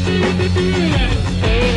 Música